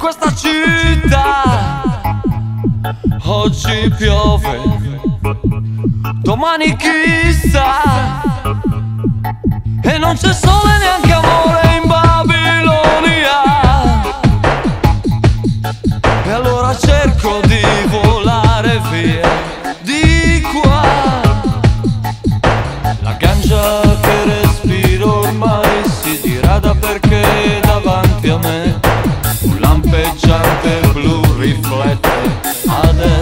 questa città. Oggi piove, domani chissà, e non c'è sole neanche amore in Babilonia. E allora cerco di... Other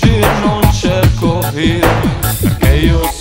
që non cerco via Che io